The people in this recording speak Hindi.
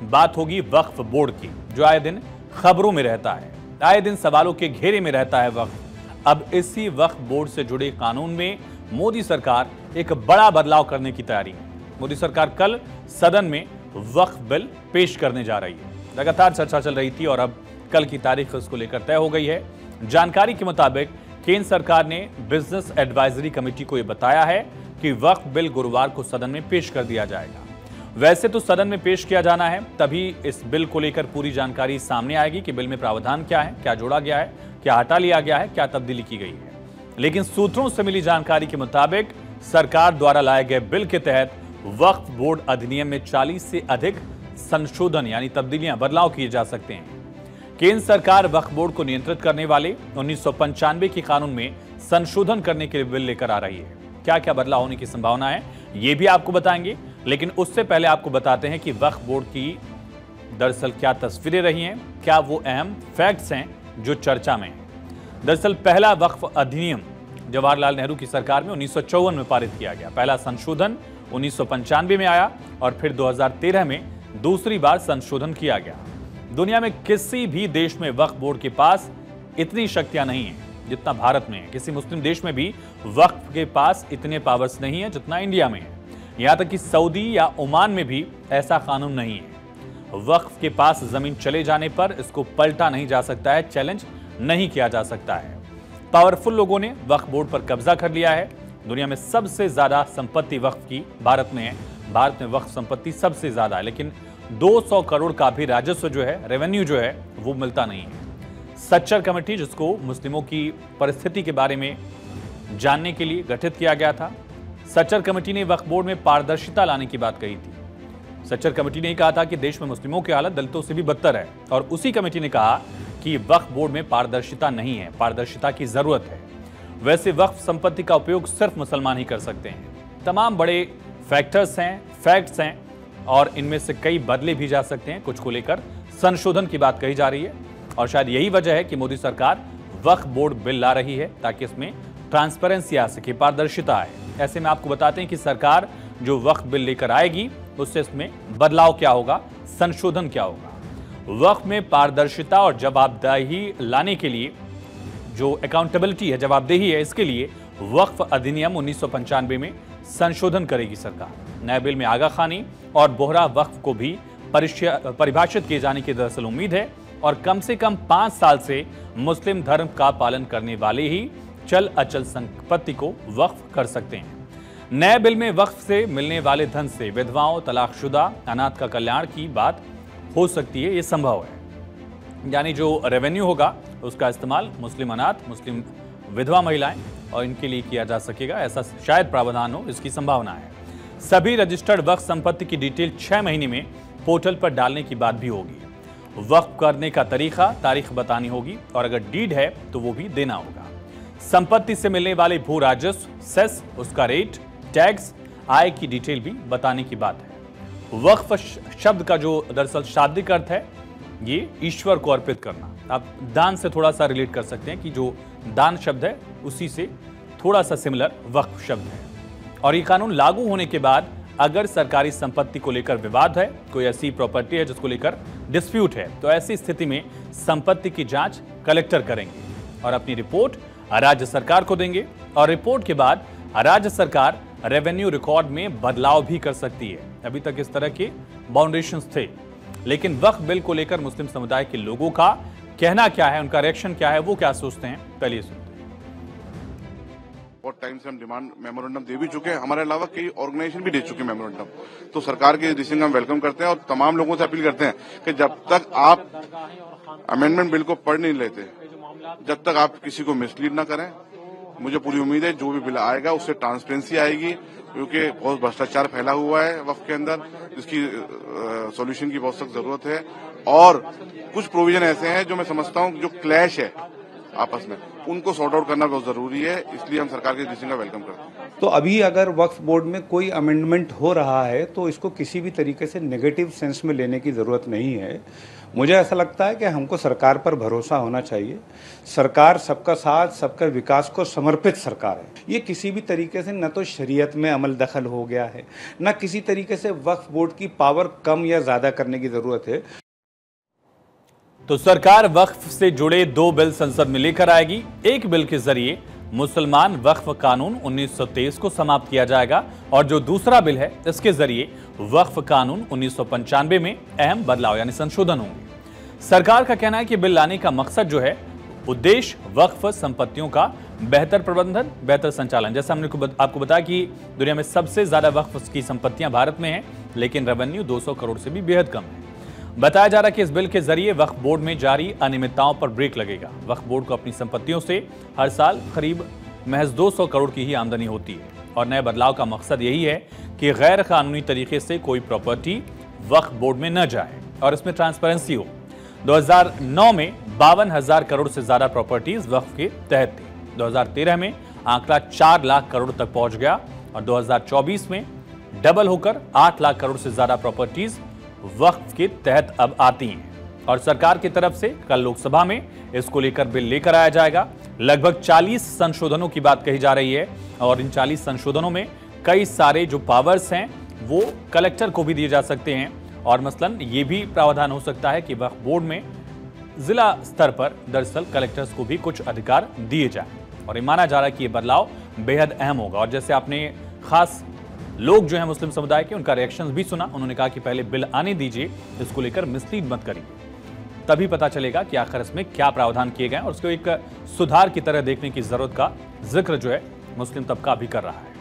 बात होगी वक्फ बोर्ड की, जो आए दिन खबरों में रहता है, आए दिन सवालों के घेरे में रहता है वक्फ। अब इसी वक्फ बोर्ड से जुड़े कानून में मोदी सरकार एक बड़ा बदलाव करने की तैयारी है। मोदी सरकार कल सदन में वक्फ बिल पेश करने जा रही है। लगातार चर्चा चल रही थी और अब कल की तारीख उसको लेकर तय हो गई है। जानकारी के मुताबिक केंद्र सरकार ने बिज़नेस एडवाइजरी कमेटी को यह बताया है कि वक्फ बिल गुरुवार को सदन में पेश कर दिया जाएगा। वैसे तो सदन में पेश किया जाना है, तभी इस बिल को लेकर पूरी जानकारी सामने आएगी कि बिल में प्रावधान क्या है, क्या जोड़ा गया है, क्या हटा लिया गया है, क्या तब्दीली की गई है। लेकिन सूत्रों से मिली जानकारी के मुताबिक, सरकार द्वारा लाए गए बिल के तहत वक्फ बोर्ड अधिनियम में 40 से अधिक संशोधन यानी तब्दीलियाँ, बदलाव किए जा सकते हैं। केंद्र सरकार वक्फ बोर्ड को नियंत्रित करने वाले उन्नीस सौ पंचानवे के कानून में संशोधन करने के लिए बिल लेकर आ रही है। क्या क्या बदलाव होने की संभावना है, ये भी आपको बताएँगे। लेकिन उससे पहले आपको बताते हैं कि वक्फ बोर्ड की दरअसल क्या तस्वीरें रही हैं, क्या वो अहम फैक्ट्स हैं जो चर्चा में दरअसल पहला वक्फ अधिनियम जवाहरलाल नेहरू की सरकार में उन्नीस सौ चौवन में पारित किया गया। पहला संशोधन उन्नीस सौ पंचानवे में आया और फिर 2013 में दूसरी बार संशोधन किया गया। दुनिया में किसी भी देश में वक्फ बोर्ड के पास इतनी शक्तियाँ नहीं है जितना भारत में है। किसी मुस्लिम देश में भी वक्फ के पास इतने पावर्स नहीं है जितना इंडिया में है। यहाँ तक कि सऊदी या ओमान में भी ऐसा कानून नहीं है। वक्फ के पास ज़मीन चले जाने पर इसको पलटा नहीं जा सकता है, चैलेंज नहीं किया जा सकता है। पावरफुल लोगों ने वक्फ बोर्ड पर कब्जा कर लिया है। दुनिया में सबसे ज़्यादा संपत्ति वक्फ की भारत में है। भारत में वक्फ संपत्ति सबसे ज़्यादा है, लेकिन 200 करोड़ का भी राजस्व जो है रेवेन्यू जो है, वो मिलता नहीं है। सच्चर कमेटी, जिसको मुस्लिमों की परिस्थिति के बारे में जानने के लिए गठित किया गया था सच्चर कमेटी ने वक्फ बोर्ड में पारदर्शिता लाने की बात कही थी। सच्चर कमेटी ने कहा था कि देश में मुस्लिमों की हालत दलितों से भी बदतर है और उसी कमेटी ने कहा कि वक्फ बोर्ड में पारदर्शिता नहीं है, पारदर्शिता की ज़रूरत है। वैसे वक्फ संपत्ति का उपयोग सिर्फ़ मुसलमान ही कर सकते हैं। तमाम बड़े फैक्टर्स हैं फैक्ट्स हैं और इनमें से कई बदले भी जा सकते हैं, कुछ को लेकर संशोधन की बात कही जा रही है और शायद यही वजह है कि मोदी सरकार वक्फ बोर्ड बिल ला रही है ताकि इसमें ट्रांसपेरेंसी आ सके, पारदर्शिता आए। ऐसे में आपको बताते हैं कि सरकार जो वक्त बिल लेकर आएगी, उससे इसमें बदलाव क्या होगा, संशोधन क्या होगा। वक्त में पारदर्शिता और जवाबदेही लाने के लिए जो अकाउंटेबिलिटी है, जवाबदेही है, इसके लिए वक्फ अधिनियम उन्नीस सौ पंचानबे में संशोधन करेगी सरकार। नए बिल में आगा खानी और बोहरा वक्फ को भी परिभाषित किए जाने की दरअसल उम्मीद है और कम से कम पाँच साल से मुस्लिम धर्म का पालन करने वाले ही चल अचल संपत्ति को वक्फ कर सकते हैं। नए बिल में वक्फ से मिलने वाले धन से विधवाओं तलाकशुदा, अनाथ का कल्याण की बात हो सकती है, ये संभव है। यानी जो रेवेन्यू होगा, उसका इस्तेमाल मुस्लिम अनाथ, मुस्लिम विधवा महिलाएँ और इनके लिए किया जा सकेगा, ऐसा शायद प्रावधान हो, इसकी संभावना है। सभी रजिस्टर्ड वक्फ संपत्ति की डिटेल छह महीने में पोर्टल पर डालने की बात भी होगी। वक्फ करने का तरीका, तारीख बतानी होगी, और अगर डीड है तो वो भी देना होगा। संपत्ति से मिलने वाले भू राजस्व, सेस, उसका रेट टैक्स आय की डिटेल भी बताने की बात है। वक्फ शब्द का जो दरअसल शाब्दिक अर्थ है, ये ईश्वर को अर्पित करना। आप दान से थोड़ा सा रिलेट कर सकते हैं कि जो दान शब्द है, उसी से थोड़ा सा सिमिलर वक्फ शब्द है। और ये कानून लागू होने के बाद, अगर सरकारी संपत्ति को लेकर विवाद है, कोई ऐसी प्रॉपर्टी है जिसको लेकर डिस्प्यूट है तो ऐसी स्थिति में संपत्ति की जाँच कलेक्टर करेंगे। और अपनी रिपोर्ट राज्य सरकार को देंगे और रिपोर्ट के बाद राज्य सरकार रेवेन्यू रिकॉर्ड में बदलाव भी कर सकती है। अभी तक इस तरह के बाउंडेशन थे। लेकिन वक्त बिल को लेकर मुस्लिम समुदाय के लोगों का कहना क्या है, उनका रिएक्शन क्या है, वो क्या सोचते हैं? पहले सुनते बहुत टाइम से हम डिमांड मेमोरेंडम दे भी चुके हैं। हमारे अलावा कई ऑर्गेनाइजेशन भी दे चुके हैं मेमोरेंडम तो सरकार के डिसीज़न हम वेलकम करते हैं और तमाम लोगों से अपील करते हैं कि जब तक आप अमेंडमेंट बिल को पढ़ नहीं लेते जब तक आप किसी को मिसलीड ना करें, मुझे पूरी उम्मीद है जो भी बिल आएगा उससे ट्रांसपेरेंसी आएगी, क्योंकि बहुत भ्रष्टाचार फैला हुआ है वक्त के अंदर, जिसकी सॉल्यूशन की बहुत सख्त ज़रूरत है। और कुछ प्रोविज़न ऐसे हैं जो मैं समझता हूँ जो क्लैश है आपस में, उनको सॉर्ट आउट करना बहुत ज़रूरी है, इसलिए हम सरकार के डिसीज़न का वेलकम करते हैं। तो अभी अगर वक्फ बोर्ड में कोई अमेंडमेंट हो रहा है तो इसको किसी भी तरीके से नेगेटिव सेंस में लेने की ज़रूरत नहीं है। मुझे ऐसा लगता है कि हमको सरकार पर भरोसा होना चाहिए। सरकार सबका साथ, सबका विकास को समर्पित सरकार है। ये किसी भी तरीके से न तो शरीयत में अमल दखल हो गया है, न किसी तरीके से वक्फ बोर्ड की पावर कम या ज़्यादा करने की ज़रूरत है। तो सरकार वक्फ से जुड़े दो बिल संसद में लेकर आएगी। एक बिल के ज़रिए मुसलमान वक्फ कानून 1923 को समाप्त किया जाएगा और जो दूसरा बिल है, इसके ज़रिए वक्फ कानून उन्नीस सौ पंचानबे में अहम बदलाव यानी संशोधन होंगे। सरकार का कहना है कि बिल लाने का मकसद जो है, उद्देश्य वक्फ संपत्तियों का बेहतर प्रबंधन, बेहतर संचालन। जैसा हमने आपको बताया कि दुनिया में सबसे ज़्यादा वक्फ की संपत्तियाँ भारत में हैं, लेकिन रेवेन्यू 200 करोड़ से भी बेहद कम है। बताया जा रहा है कि इस बिल के ज़रिए वक्फ बोर्ड में जारी अनियमितताओं पर ब्रेक लगेगा। वक्फ बोर्ड को अपनी संपत्तियों से हर साल करीब महज 200 करोड़ की ही आमदनी होती है। और नए बदलाव का मकसद यही है कि गैर कानूनी तरीके से कोई प्रॉपर्टी वक्फ बोर्ड में न जाए और इसमें ट्रांसपेरेंसी हो। 2009 में बावन हज़ार करोड़ से ज़्यादा प्रॉपर्टीज़ वक्फ के तहत थी। 2013 में आंकड़ा चार लाख करोड़ तक पहुँच गया और 2024 में डबल होकर आठ लाख करोड़ से ज़्यादा प्रॉपर्टीज़ वक्फ के तहत अब आती हैं। और सरकार की तरफ़ से कल लोकसभा में इसको लेकर बिल लेकर आया जाएगा। लगभग 40 संशोधनों की बात कही जा रही है और इन 40 संशोधनों में कई सारे जो पावर्स हैं, वो कलेक्टर को भी दिए जा सकते हैं। और मसलन, ये भी प्रावधान हो सकता है कि वक्फ बोर्ड में जिला स्तर पर दरअसल कलेक्टर्स को भी कुछ अधिकार दिए जाए। और ये माना जा रहा है कि ये बदलाव बेहद अहम होगा। और जैसे आपने खास लोग जो है मुस्लिम समुदाय के, उनका रिएक्शन भी सुना। उन्होंने कहा कि पहले बिल आने दीजिए, इसको लेकर मिसलीड मत करिए। तभी पता चलेगा कि आखिर इसमें क्या प्रावधान किए गए और उसको एक सुधार की तरह देखने की ज़रूरत का ज़िक्र जो है, मुस्लिम तबका भी कर रहा है।